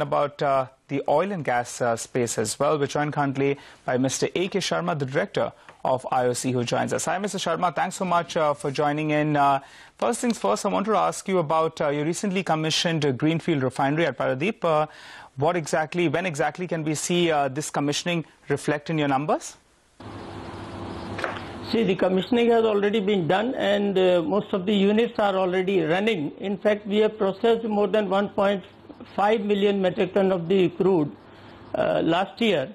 about uh, the oil and gas uh, space as well. We're joined currently by Mr. A.K. Sharma, the director of IOC, who joins us. Hi, Mr. Sharma. Thanks so much uh, for joining in. Uh, first things first, I want to ask you about uh, your recently commissioned Greenfield refinery at Paradip. Uh, what exactly, when exactly can we see this commissioning reflect in your numbers? See, the commissioning has already been done and most of the units are already running. In fact, we have processed more than 1.5 5 million metric ton of the crude uh, last year.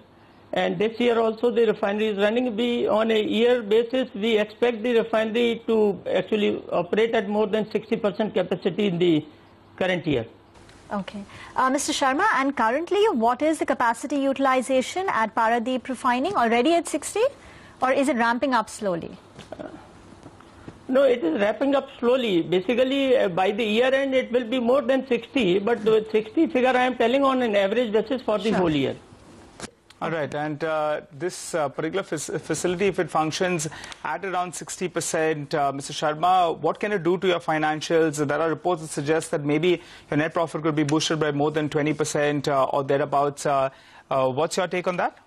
And this year also the refinery is running. We, on a year basis, we expect the refinery to actually operate at more than 60% capacity in the current year. Okay. Uh, Mr. Sharma, and currently what is the capacity utilization at Paradip refining? Already at 60? Or is it ramping up slowly? Uh, no, it is wrapping up slowly. Basically, uh, by the year end, it will be more than 60, but the 60 figure I am telling on an average basis for the sure. whole year. All right, and uh, this uh, particular facility, if it functions at around 60%, uh, Mr. Sharma, what can it do to your financials? There are reports that suggest that maybe your net profit could be boosted by more than 20% uh, or thereabouts. Uh, what's your take on that?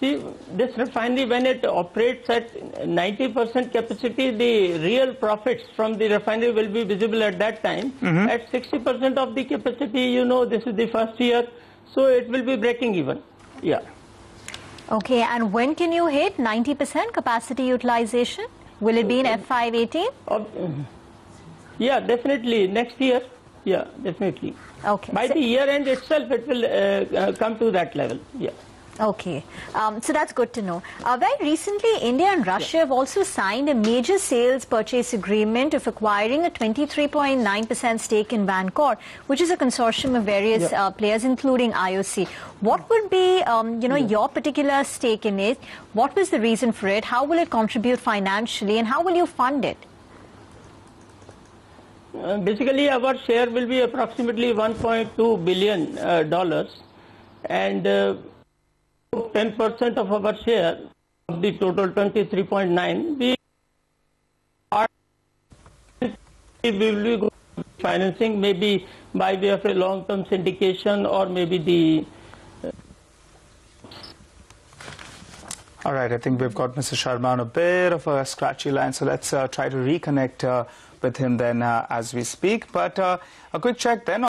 See, this refinery, when it operates at 90% capacity, the real profits from the refinery will be visible at that time. Mm -hmm. At 60% of the capacity, you know, this is the first year, so it will be breaking even. Yeah. Okay, and when can you hit 90% capacity utilization? Will it be in FY18? Uh, yeah, definitely. Next year. Yeah, definitely. Okay. By so the year end itself, it will uh, uh, come to that level. Yeah. Okay, um, so that's good to know. Uh, very recently, India and Russia yeah. have also signed a major sales purchase agreement of acquiring a 23.9% stake in Vankor, which is a consortium of various yeah. uh, players, including IOC. What would be, um, you know, yeah. your particular stake in it? What was the reason for it? How will it contribute financially, and how will you fund it? Uh, basically, our share will be approximately 1.2 billion uh, dollars, and uh, 10% of our share of the total 23.9, we are we will be financing maybe by way of a long-term syndication or maybe the All right, I think we've got Mr. Sharma on a bit of a scratchy line, so let's uh, try to reconnect uh, with him then uh, as we speak. But uh, a quick check then.